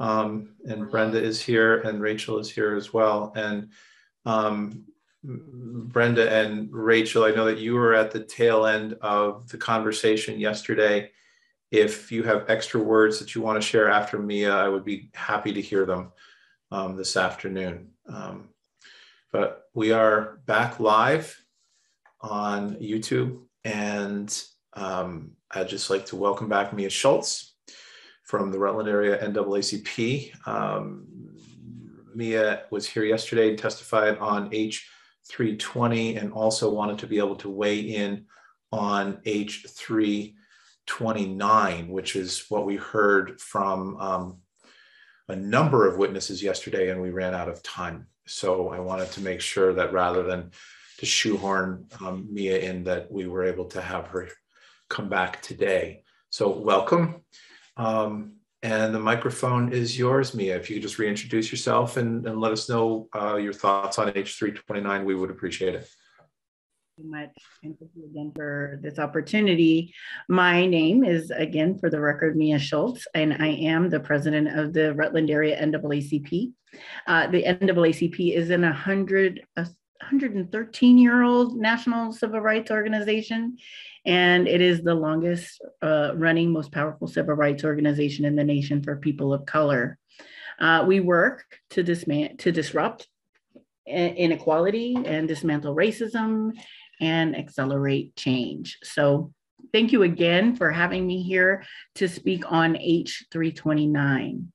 Um, and Brenda is here and Rachel is here as well. And um, Brenda and Rachel, I know that you were at the tail end of the conversation yesterday. If you have extra words that you want to share after Mia, I would be happy to hear them um, this afternoon. Um, but we are back live on YouTube, and um, I'd just like to welcome back Mia Schultz from the Rutland area NAACP. Um, Mia was here yesterday testified on H320 and also wanted to be able to weigh in on H329, which is what we heard from um, a number of witnesses yesterday and we ran out of time. So I wanted to make sure that rather than to shoehorn um, Mia in that we were able to have her come back today. So welcome. Um, and the microphone is yours, Mia. If you could just reintroduce yourself and, and let us know uh, your thoughts on H329, we would appreciate it. Thank you much and thank you again for this opportunity. My name is again for the record Mia Schultz, and I am the president of the Rutland area NAACP. Uh, the NAACP is in a hundred, 113 year old national civil rights organization and it is the longest uh, running, most powerful civil rights organization in the nation for people of color. Uh, we work to, disman- to disrupt inequality and dismantle racism and accelerate change. So, thank you again for having me here to speak on H329.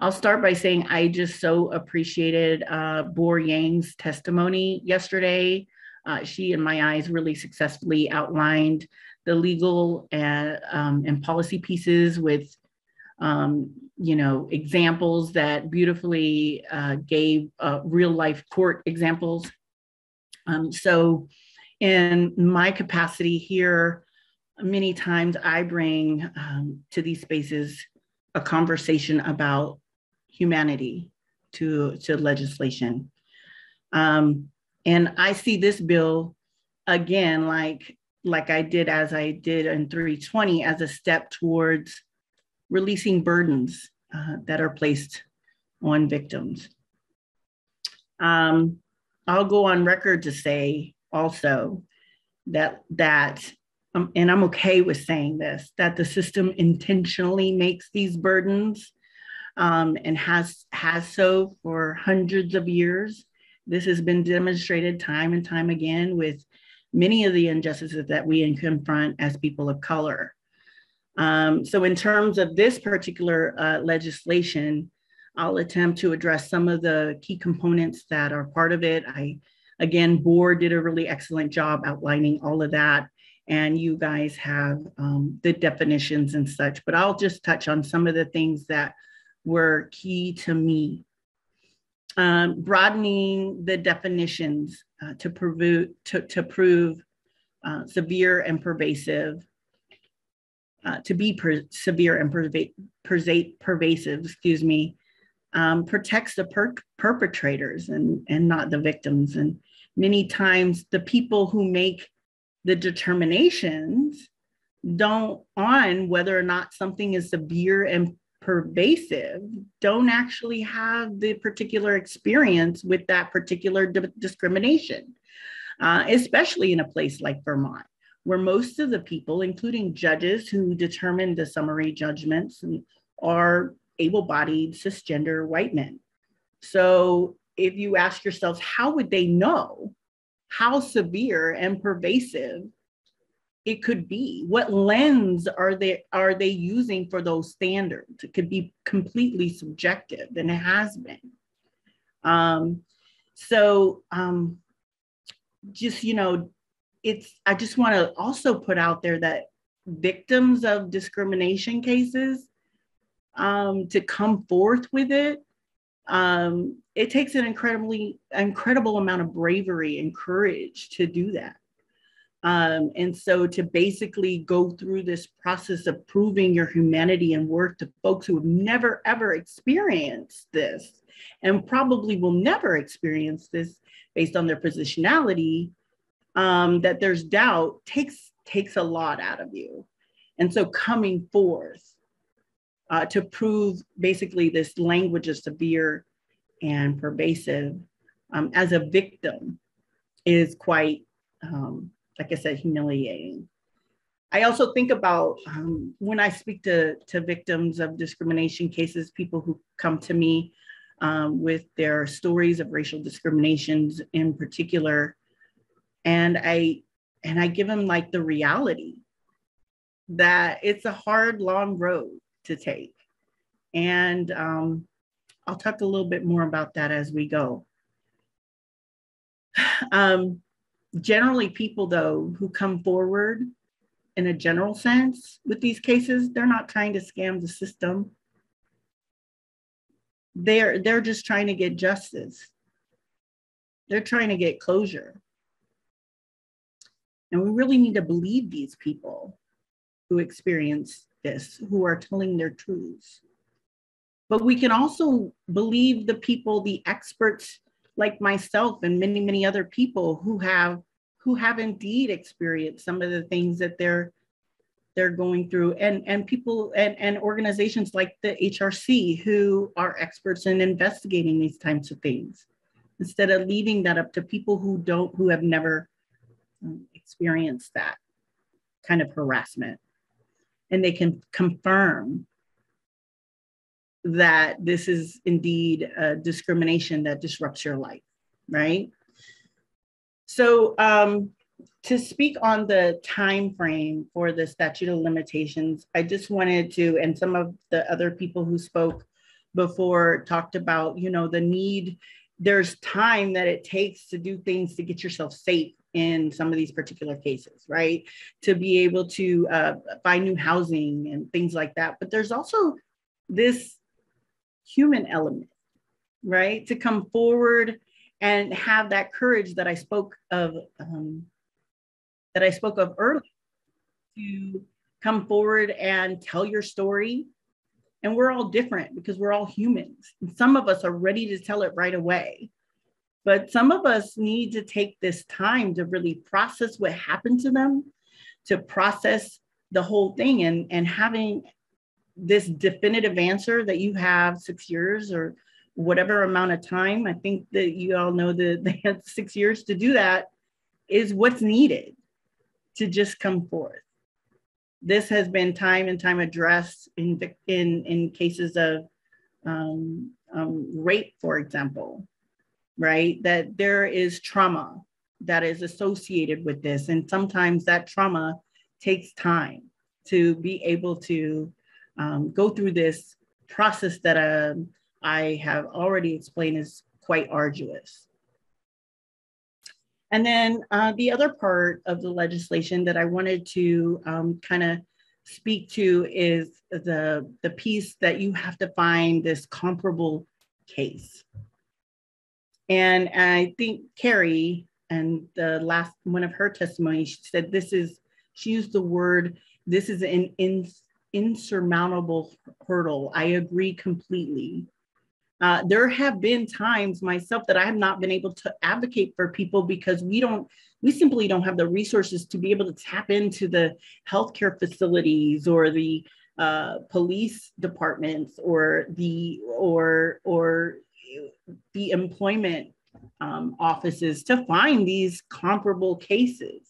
I'll start by saying I just so appreciated uh, Yang's testimony yesterday uh, she, in my eyes, really successfully outlined the legal and, um, and policy pieces with, um, you know, examples that beautifully uh, gave uh, real life court examples. Um, so, in my capacity here, many times I bring um, to these spaces a conversation about humanity to, to legislation. Um, and I see this bill again, like like I did as I did in 320, as a step towards releasing burdens uh, that are placed on victims. Um, I'll go on record to say also that that um, and I'm okay with saying this that the system intentionally makes these burdens um, and has has so for hundreds of years this has been demonstrated time and time again with many of the injustices that we confront as people of color. Um, so, in terms of this particular uh, legislation, I'll attempt to address some of the key components that are part of it. I, again, Bor did a really excellent job outlining all of that, and you guys have um, the definitions and such, but I'll just touch on some of the things that were key to me um, broadening the definitions uh, to, prove, to, to prove uh, severe and pervasive, uh, to be per severe and perva perva pervasive, excuse me, um, protects the per perpetrators and, and not the victims. And many times the people who make the determinations don't on whether or not something is severe and pervasive don't actually have the particular experience with that particular discrimination, uh, especially in a place like Vermont, where most of the people, including judges who determine the summary judgments, are able bodied, cisgender white men. So if you ask yourselves, how would they know how severe and pervasive it could be. What lens are they are they using for those standards? It could be completely subjective and it has been. Um, so um, just you know it's i just want to also put out there that victims of discrimination cases um, to come forth with it um, it takes an incredibly incredible amount of bravery and courage to do that um, and so to basically go through this process of proving your humanity and worth to folks who have never ever experienced this and probably will never experience this based on their positionality, um, that there's doubt takes takes a lot out of you. And so coming forth uh, to prove basically this language is severe and pervasive um, as a victim is quite, um, like I said, humiliating. I also think about um, when I speak to, to victims of discrimination cases, people who come to me um, with their stories of racial discriminations in particular, and I and I give them like the reality that it's a hard, long road to take, and um, I'll talk a little bit more about that as we go. Um, generally, people though who come forward in a general sense with these cases, they're not trying to scam the system. They're, they're just trying to get justice. They're trying to get closure. And we really need to believe these people who experience this, who are telling their truths. But we can also believe the people, the experts like myself and many, many other people who have who have indeed experienced some of the things that they're they're going through. And and people and, and organizations like the hrc who are experts in investigating these types of things instead of leaving that up to people who don't who have never um, experienced that kind of harassment. And they can confirm that this is indeed a discrimination that disrupts your life right so um, to speak on the time frame for the statute of limitations, I just wanted to, and some of the other people who spoke before talked about, you know, the need. There's time that it takes to do things to get yourself safe in some of these particular cases, right? To be able to uh, find new housing and things like that. But there's also this human element, right? To come forward and have that courage that I spoke of um, that I spoke of earlier to come forward and tell your story. And we're all different because we're all humans. And some of us are ready to tell it right away. But some of us need to take this time to really process what happened to them, to process the whole thing and, and having this definitive answer that you have six years or whatever amount of time. I think that you all know that they had six years to do that is what's needed to just come forth. This has been time and time addressed in, in, in cases of um, um, rape, for example, right? That there is trauma that is associated with this. And sometimes that trauma takes time to be able to um, go through this process that um, I have already explained is quite arduous. And then uh, the other part of the legislation that I wanted to um, kind of speak to is the, the piece that you have to find this comparable case. And I think Carrie and the last one of her testimonies, she said this is, she used the word, this is an insurmountable hurdle. I agree completely. Uh, there have been times myself that I have not been able to advocate for people because we don't, we simply don't have the resources to be able to tap into the healthcare facilities or the uh, police departments or the or or the employment um, offices to find these comparable cases,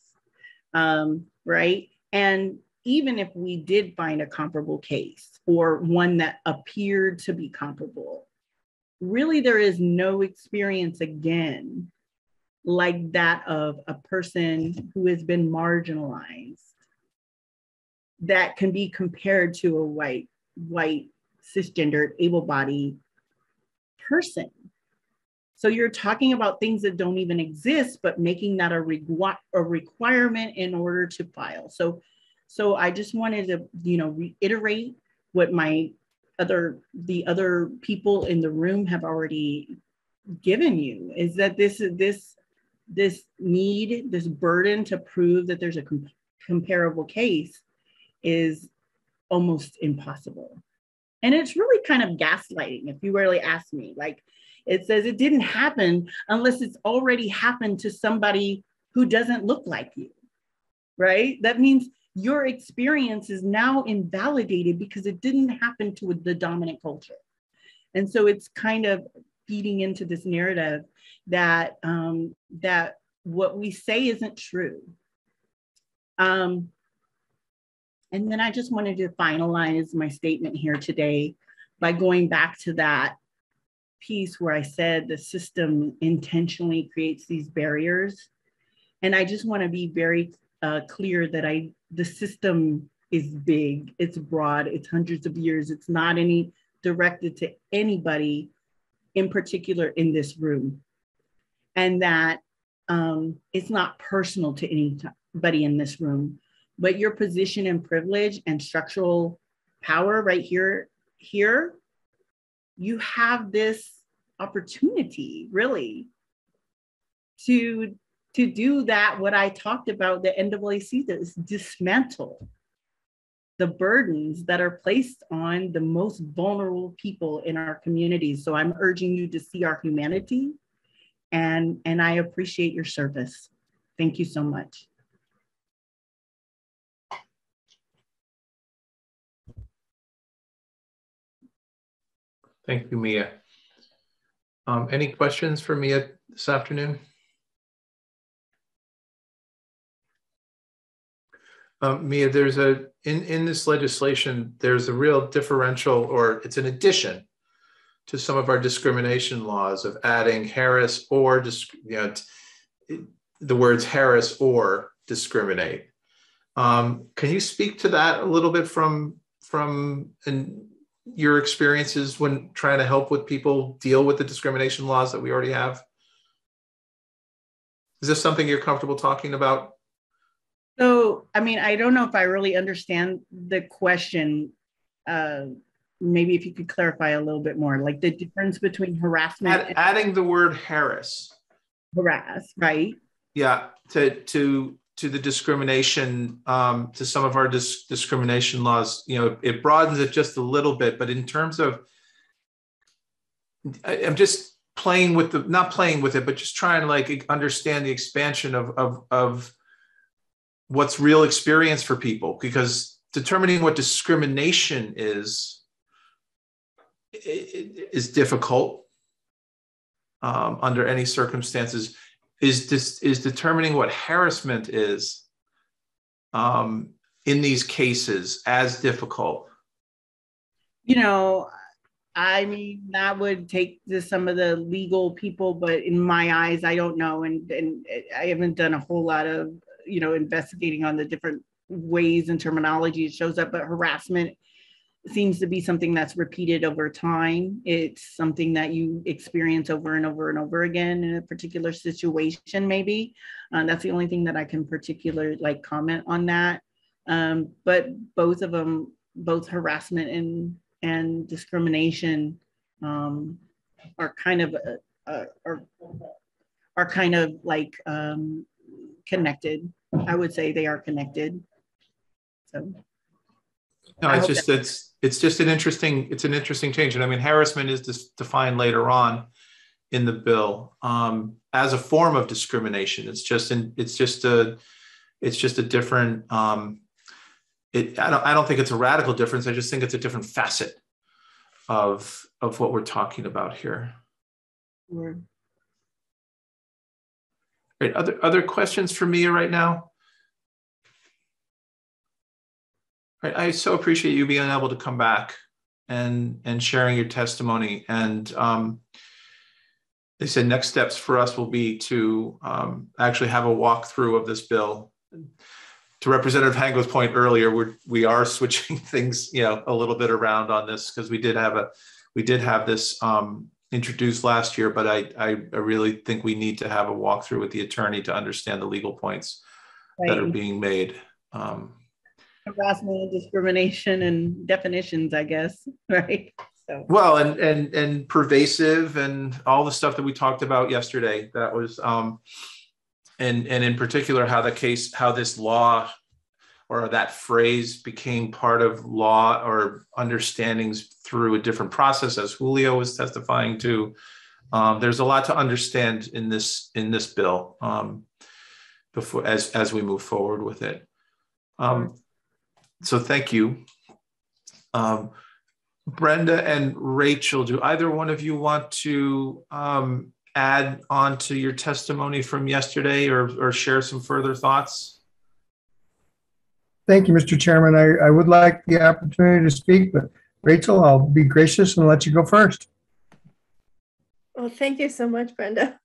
um, right? And even if we did find a comparable case or one that appeared to be comparable, really there is no experience again like that of a person who has been marginalized that can be compared to a white white cisgendered able-bodied person. So you're talking about things that don't even exist but making that a, requ- a requirement in order to file. So so i just wanted to you know reiterate what my other the other people in the room have already given you is that this this this need this burden to prove that there's a com- comparable case is almost impossible. And it's really kind of gaslighting if you really ask me. Like it says it didn't happen unless it's already happened to somebody who doesn't look like you right? That means your experience is now invalidated because it didn't happen to the dominant culture. And so it's kind of feeding into this narrative that um, that what we say isn't true. Um, and then I just wanted to finalize my statement here today by going back to that piece where I said the system intentionally creates these barriers. And I just want to be very uh, clear that I the system is big, it's broad, it's hundreds of years, it's not any directed to anybody in particular in this room. And that um, it's not personal to anybody in this room, but your position and privilege and structural power right here, here, you have this opportunity really to to do that what i talked about the NAACP is dismantle the burdens that are placed on the most vulnerable people in our communities so i'm urging you to see our humanity and and i appreciate your service thank you so much Thank you, Mia. Um, any questions for Mia this afternoon? Um, Mia, there's a in in this legislation, there's a real differential, or it's an addition to some of our discrimination laws of adding Harris or you know the words Harris or discriminate. Um, can you speak to that a little bit from from an your experiences when trying to help with people deal with the discrimination laws that we already have? Is this something you're comfortable talking about? So, I mean, I don't know if I really understand the question. Uh, maybe if you could clarify a little bit more, like the difference between harassment. Add, adding the word Harris. Harass, right? Yeah, to to to the discrimination um, to some of our dis- discrimination laws you know it broadens it just a little bit but in terms of I, i'm just playing with the not playing with it but just trying to like understand the expansion of of of what's real experience for people because determining what discrimination is is difficult um, under any circumstances is dis, is determining what harassment is um, in these cases as difficult? You know, I mean, that would take to some of the legal people, but in my eyes, I don't know, and and I haven't done a whole lot of you know investigating on the different ways and terminology it shows up. But harassment seems to be something that's repeated over time. It's something that you experience over and over and over again in a particular situation, maybe. Uh, that's the only thing that I can particularly like comment on that. Um, but both of them, both harassment and and discrimination, um, are kind of uh, uh, are are kind of like um, connected. I would say they are connected. So. No, it's just that- it's it's just an interesting it's an interesting change, and I mean harassment is defined later on in the bill um, as a form of discrimination. It's just in, it's just a it's just a different. Um, it I don't I don't think it's a radical difference. I just think it's a different facet of of what we're talking about here. Right. Other other questions for me right now? I so appreciate you being able to come back and and sharing your testimony. And um, they said next steps for us will be to um, actually have a walkthrough of this bill. To Representative Hango's point earlier, we're we are switching things, you know, a little bit around on this because we did have a we did have this um, introduced last year, but I, I, I really think we need to have a walkthrough with the attorney to understand the legal points right. that are being made. Um, harassment and discrimination and definitions, I guess, right? So. Well, and and and pervasive and all the stuff that we talked about yesterday. That was um, and and in particular how the case how this law or that phrase became part of law or understandings through a different process, as Julio was testifying to. Um, there's a lot to understand in this in this bill um, before as as we move forward with it. Um, so thank you. Um, Brenda and Rachel, do either one of you want to um, add on to your testimony from yesterday or, or share some further thoughts? Thank you, Mr. Chairman. I, I would like the opportunity to speak, but Rachel, I'll be gracious and let you go first. Well, thank you so much, Brenda.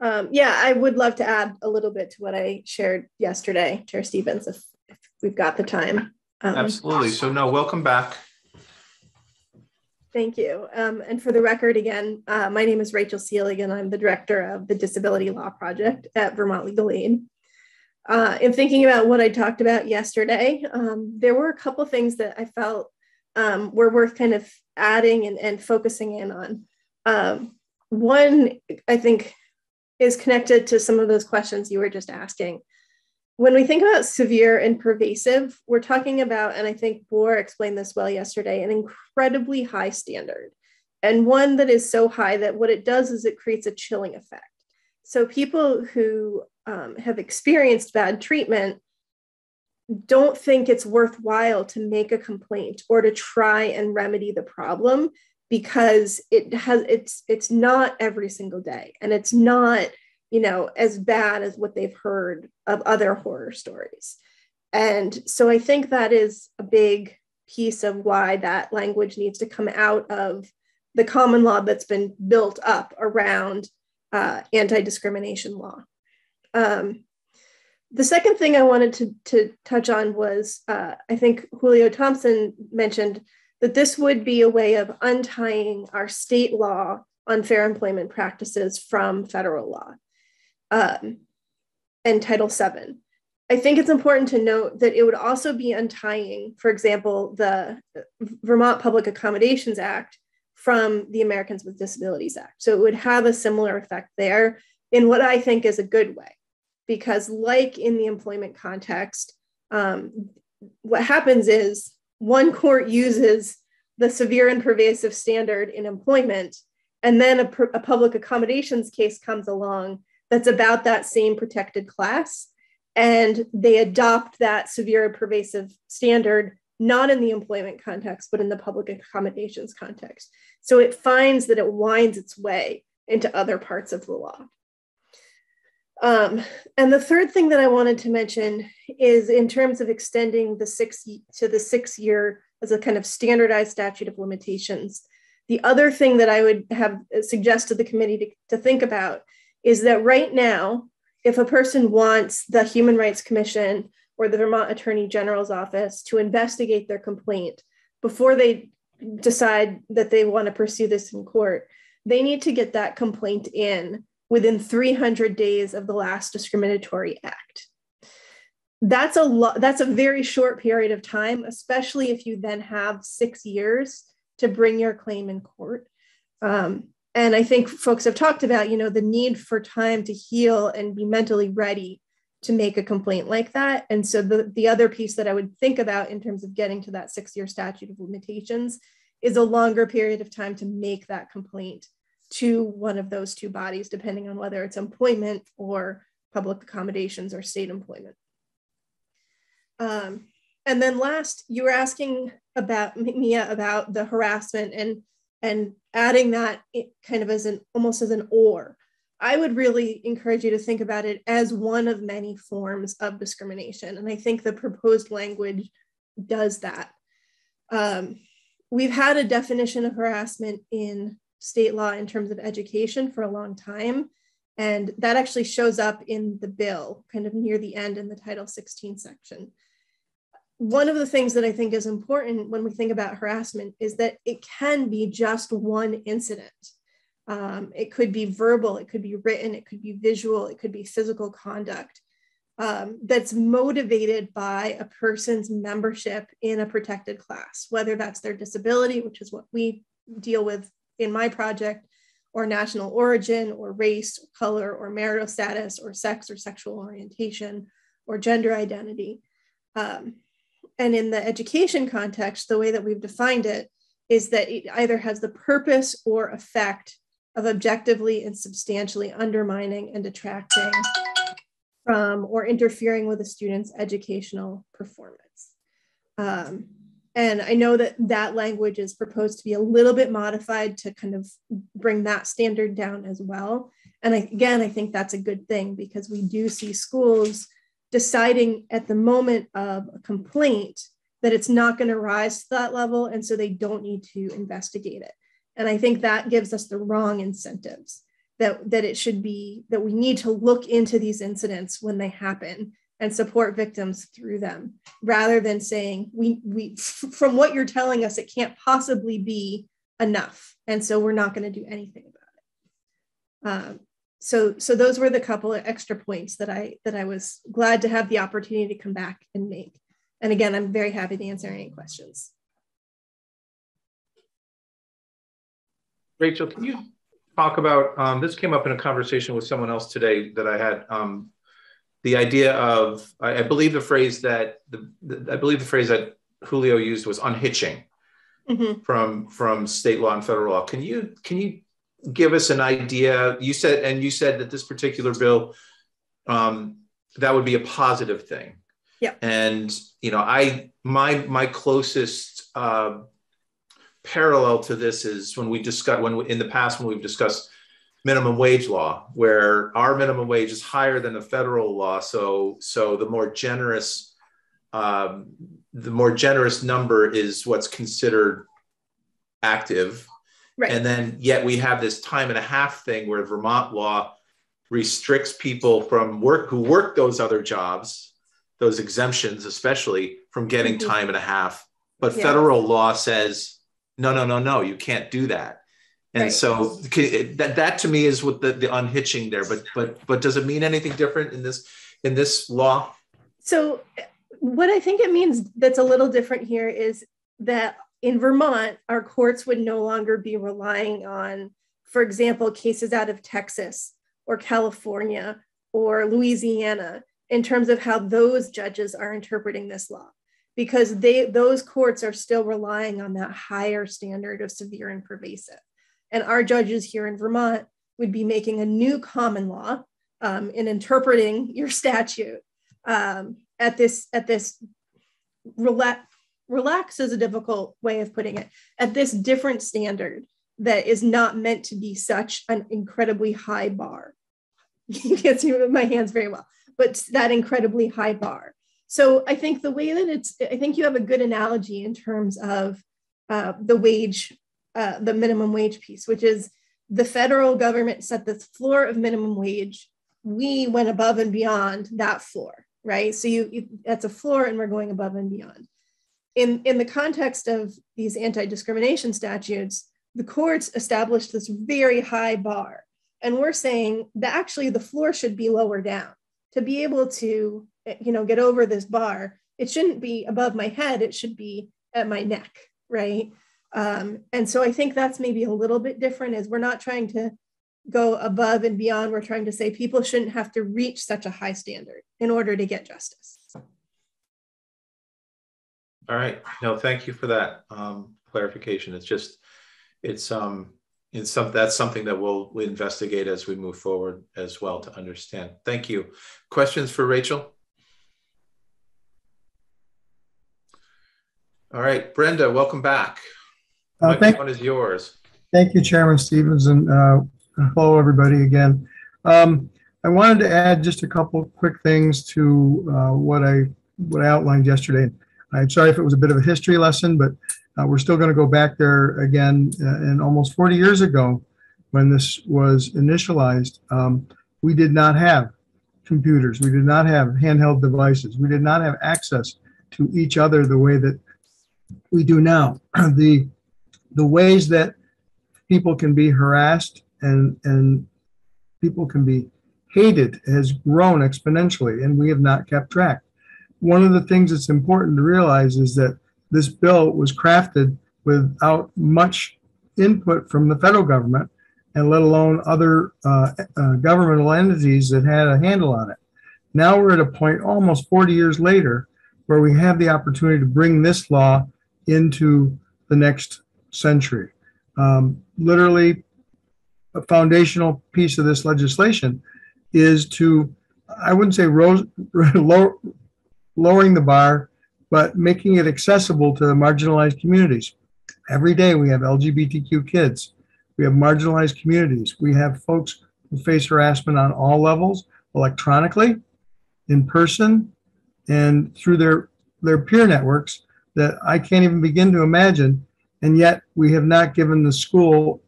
Um, yeah, I would love to add a little bit to what I shared yesterday, Chair Stevens, if, if we've got the time. Um, Absolutely. So, no, welcome back. Thank you. Um, and for the record, again, uh, my name is Rachel Seelig, and I'm the director of the Disability Law Project at Vermont Legal Aid. Uh, in thinking about what I talked about yesterday, um, there were a couple things that I felt um, were worth kind of adding and, and focusing in on. Um, one, I think, is connected to some of those questions you were just asking. When we think about severe and pervasive, we're talking about, and I think Bor explained this well yesterday, an incredibly high standard, and one that is so high that what it does is it creates a chilling effect. So people who um, have experienced bad treatment don't think it's worthwhile to make a complaint or to try and remedy the problem because it has it's it's not every single day. And it's not you know as bad as what they've heard of other horror stories. And so i think that is a big piece of why that language needs to come out of the common law that's been built up around uh, anti-discrimination law um, the second thing i wanted to, to touch on was uh, i think julio thompson mentioned that this would be a way of untying our state law on fair employment practices from federal law um, and Title VII. I think it's important to note that it would also be untying, for example, the Vermont Public Accommodations Act from the Americans with Disabilities Act. So it would have a similar effect there in what I think is a good way. Because, like in the employment context, um, what happens is one court uses the severe and pervasive standard in employment, and then a, a, public accommodations case comes along that's about that same protected class, and they adopt that severe and pervasive standard not in the employment context, but in the public accommodations context. So it finds that it winds its way into other parts of the law. Um, and the third thing that I wanted to mention is in terms of extending the six to the six year as a kind of standardized statute of limitations. The other thing that I would have suggested the committee to, to think about is that right now, if a person wants the Human Rights Commission or the Vermont Attorney General's office to investigate their complaint before they decide that they want to pursue this in court, they need to get that complaint in within 300 days of the last discriminatory act. That's a lot that's a very short period of time, especially if you then have 6 years to bring your claim in court. Um, and I think folks have talked about, you know, the need for time to heal and be mentally ready to make a complaint like that. And so the, the other piece that I would think about in terms of getting to that six year statute of limitations is a longer period of time to make that complaint to one of those two bodies, depending on whether it's employment or public accommodations or state employment. Um, and then last, you were asking about Mia about the harassment and and adding that kind of as an almost as an or. I would really encourage you to think about it as one of many forms of discrimination. And I think the proposed language does that. Um, we've had a definition of harassment in state law in terms of education for a long time. And that actually shows up in the bill, kind of near the end in the Title 16 section. One of the things that I think is important when we think about harassment is that it can be just one incident. Um, it could be verbal, it could be written, it could be visual, it could be physical conduct um, that's motivated by a person's membership in a protected class, whether that's their disability, which is what we deal with in my project, or national origin, or race, or color, or marital status, or sex or sexual orientation, or gender identity. Um, and in the education context, the way that we've defined it is that it either has the purpose or effect of objectively and substantially undermining and detracting from or interfering with a student's educational performance. Um, and I know that that language is proposed to be a little bit modified to kind of bring that standard down as well. And I, again, I think that's a good thing because we do see schools deciding at the moment of a complaint that it's not going to rise to that level. And so they don't need to investigate it. And I think that gives us the wrong incentives that, that it should be that we need to look into these incidents when they happen and support victims through them rather than saying we we from what you're telling us it can't possibly be enough. And so we're not going to do anything about it. Um, so so those were the couple of extra points that i that i was glad to have the opportunity to come back and make. And again i'm very happy to answer any questions rachel can you talk about um, this came up in a conversation with someone else today that i had um, the idea of I, I believe the phrase that the, the, I believe the phrase that Julio used was unhitching mm-hmm. from from state law and federal law. Can you can you give us an idea? You said and you said that this particular bill um, that would be a positive thing. Yeah. And you know, I my my closest uh, parallel to this is when we discuss when we, in the past when we've discussed minimum wage law, where our minimum wage is higher than the federal law. So, so the more generous, um, the more generous number is what's considered active. Right. And then yet we have this time and a half thing where Vermont law restricts people from work who work those other jobs, those exemptions, especially from getting mm-hmm. time and a half. But yeah. federal law says, no, no, no, no, you can't do that. And right. so that that to me is what the, the unhitching there. But but but does it mean anything different in this in this law? So what I think it means that's a little different here is that in Vermont, our courts would no longer be relying on, for example, cases out of Texas or California or Louisiana in terms of how those judges are interpreting this law because they those courts are still relying on that higher standard of severe and pervasive and our judges here in Vermont would be making a new common law um, in interpreting your statute um, at this at this relax relax is a difficult way of putting it at this different standard that is not meant to be such an incredibly high bar. you can't see my hands very well, but that incredibly high bar. So I think the way that it's, I think you have a good analogy in terms of uh, the wage uh, the minimum wage piece, which is the federal government set the floor of minimum wage. We went above and beyond that floor, right? So you, you that's a floor, and we're going above and beyond. In in the context of these anti-discrimination statutes, the courts established this very high bar, and we're saying that actually the floor should be lower down to be able to, you know, get over this bar. It shouldn't be above my head; it should be at my neck, right? Um, and so I think that's maybe a little bit different is we're not trying to go above and beyond. We're trying to say people shouldn't have to reach such a high standard in order to get justice. All right. No, thank you for that um, clarification. It's just, it's um, it's some that's something that we'll, we'll investigate as we move forward as well to understand. Thank you. Questions for Rachel? All right, Brenda, welcome back. Uh, thank, one is yours. Thank you, Chairman Stevens, and uh, hello, everybody, again. Um, I wanted to add just a couple quick things to uh, what I what I outlined yesterday. I'm sorry if it was a bit of a history lesson, but uh, we're still going to go back there again. Uh, and almost 40 years ago, when this was initialized, um, we did not have computers. We did not have handheld devices. We did not have access to each other the way that we do now. the the ways that people can be harassed and and people can be hated has grown exponentially and we have not kept track one of the things that's important to realize is that this bill was crafted without much input from the federal government and let alone other uh, uh, governmental entities that had a handle on it now we're at a point almost 40 years later where we have the opportunity to bring this law into the next century. Um, literally, a foundational piece of this legislation is to, I wouldn't say rose, low, lowering the bar, but making it accessible to the marginalized communities. Every day we have LGBTQ kids. We have marginalized communities. We have folks who face harassment on all levels, electronically, in person, and through their, their peer networks that I can't even begin to imagine. And yet we have not given the school,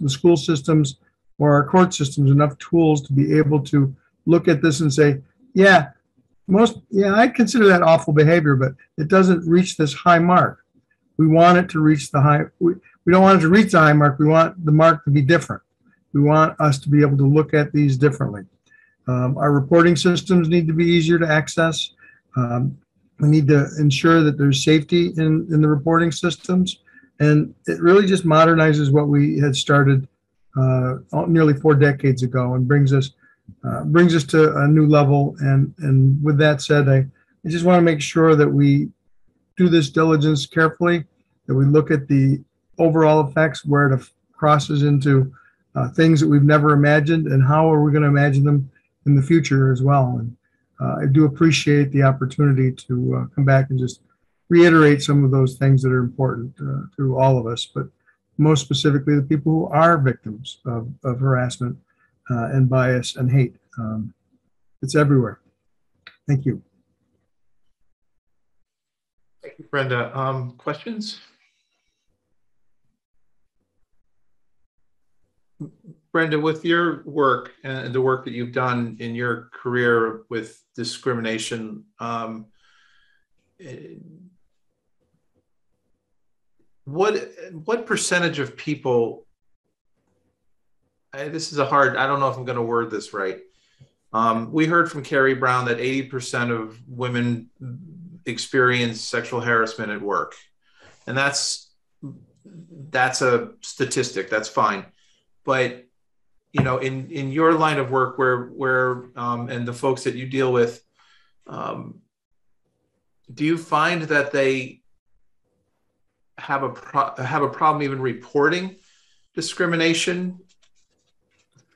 the school systems or our court systems enough tools to be able to look at this and say, yeah, most, yeah, I consider that awful behavior, but it doesn't reach this high mark. We want it to reach the high, we, we don't want it to reach the high mark. We want the mark to be different. We want us to be able to look at these differently. Um, our reporting systems need to be easier to access. Um, we need to ensure that there's safety in, in the reporting systems. And it really just modernizes what we had started uh, nearly four decades ago and brings us uh, brings us to a new level. And and with that said, I, I just want to make sure that we do this diligence carefully, that we look at the overall effects, where it crosses into uh, things that we've never imagined, and how are we going to imagine them in the future as well. And uh, I do appreciate the opportunity to uh, come back and just reiterate some of those things that are important uh, to all of us, but most specifically the people who are victims of, of harassment uh, and bias and hate. Um, it's everywhere. Thank you. Thank you, Brenda. Um, questions? Brenda, with your work and the work that you've done in your career with discrimination, um, what what percentage of people? I, this is a hard. I don't know if I'm going to word this right. Um, we heard from Carrie Brown that 80% of women experience sexual harassment at work, and that's that's a statistic. That's fine, but you know, in in your line of work, where where um, and the folks that you deal with, um, do you find that they have a pro- have a problem even reporting discrimination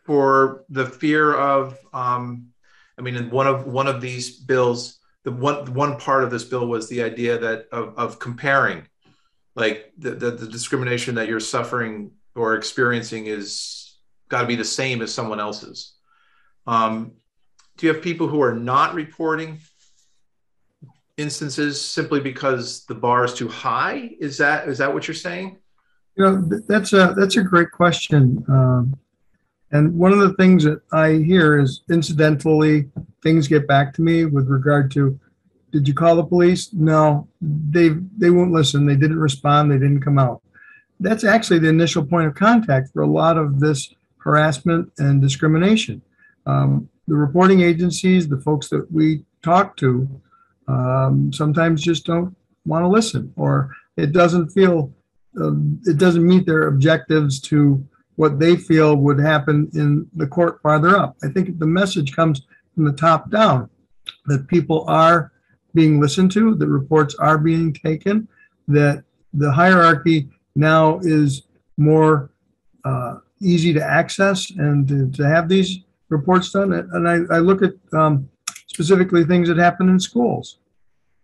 for the fear of? Um, I mean, in one of one of these bills, the one one part of this bill was the idea that of, of comparing, like the, the the discrimination that you're suffering or experiencing is got to be the same as someone else's. Um, do you have people who are not reporting instances simply because the bar is too high? Is that is that what you're saying? You know, that's a that's a great question. Um, and one of the things that I hear is incidentally things get back to me with regard to did you call the police? No, they they won't listen. They didn't respond. They didn't come out. That's actually the initial point of contact for a lot of this harassment and discrimination. Um, the reporting agencies, the folks that we talk to, um, sometimes just don't want to listen, or it doesn't feel, uh, it doesn't meet their objectives to what they feel would happen in the court farther up. I think the message comes from the top down that people are being listened to, that reports are being taken, that the hierarchy now is more uh, easy to access and to, to have these reports done. And I, I look at um, specifically things that happen in schools.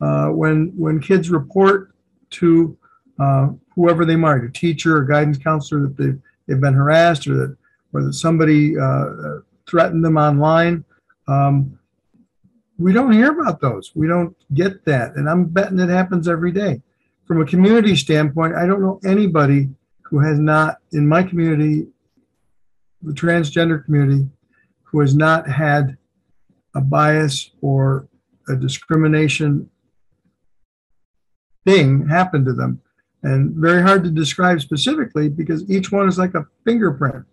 Uh, when when kids report to uh, whoever they might, a teacher or guidance counselor, that they've, they've been harassed or that or that somebody uh, threatened them online. Um, we don't hear about those. We don't get that, and I'm betting it happens every day. From a community standpoint, I don't know anybody who has not in my community the transgender community who has not had a bias or a discrimination thing happen to them. And very hard to describe specifically because each one is like a fingerprint.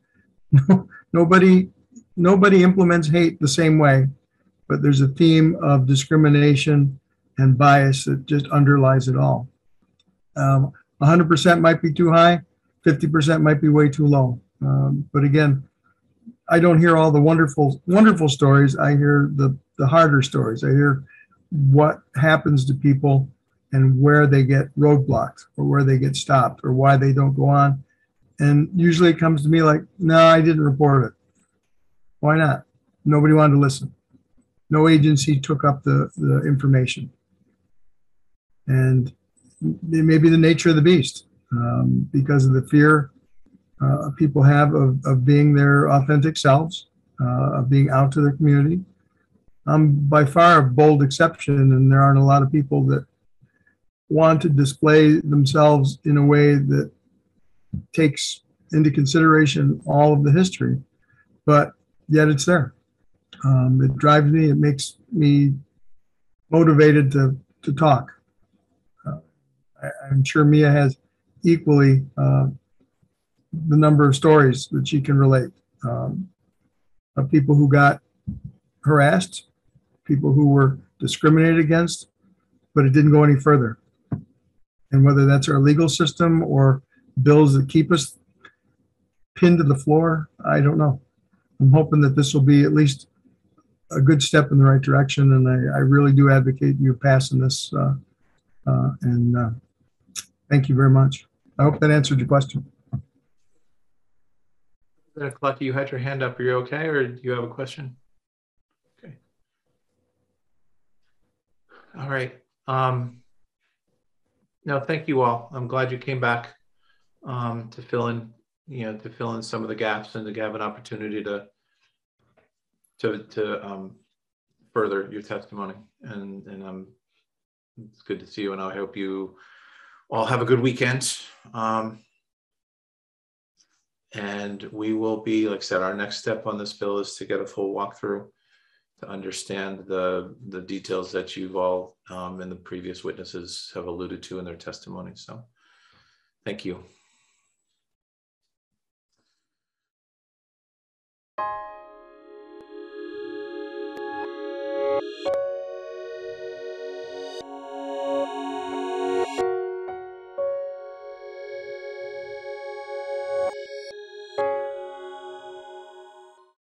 nobody, nobody implements hate the same way, but there's a theme of discrimination and bias that just underlies it all. Um, 100% might be too high, 50% might be way too low. Um, but again, I don't hear all the wonderful, wonderful stories. I hear the, the harder stories. I hear what happens to people and where they get roadblocked or where they get stopped or why they don't go on. And usually it comes to me like, no, I didn't report it. Why not? Nobody wanted to listen. No agency took up the, the information. And it may be the nature of the beast um, because of the fear uh, people have of, of being their authentic selves, uh, of being out to their community. I'm by far a bold exception, and there aren't a lot of people that want to display themselves in a way that takes into consideration all of the history, but yet it's there. Um, it drives me, it makes me motivated to, to talk. Uh, I, I'm sure Mia has equally uh, the number of stories that she can relate um, of people who got harassed, people who were discriminated against, but it didn't go any further. And whether that's our legal system or bills that keep us pinned to the floor, I don't know. I'm hoping that this will be at least a good step in the right direction, and I, I really do advocate you passing this. Uh, uh, and uh, thank you very much. I hope that answered your question. Clucky, you had your hand up. Are you okay, or do you have a question? Okay. All right. Um, no, thank you all. I'm glad you came back um, to fill in, you know, to fill in some of the gaps and to have an opportunity to to to um, further your testimony. And and um, it's good to see you. And I hope you all have a good weekend. Um, and we will be, like I said, our next step on this bill is to get a full walkthrough to understand the the details that you've all um, and the previous witnesses have alluded to in their testimony. So, thank you.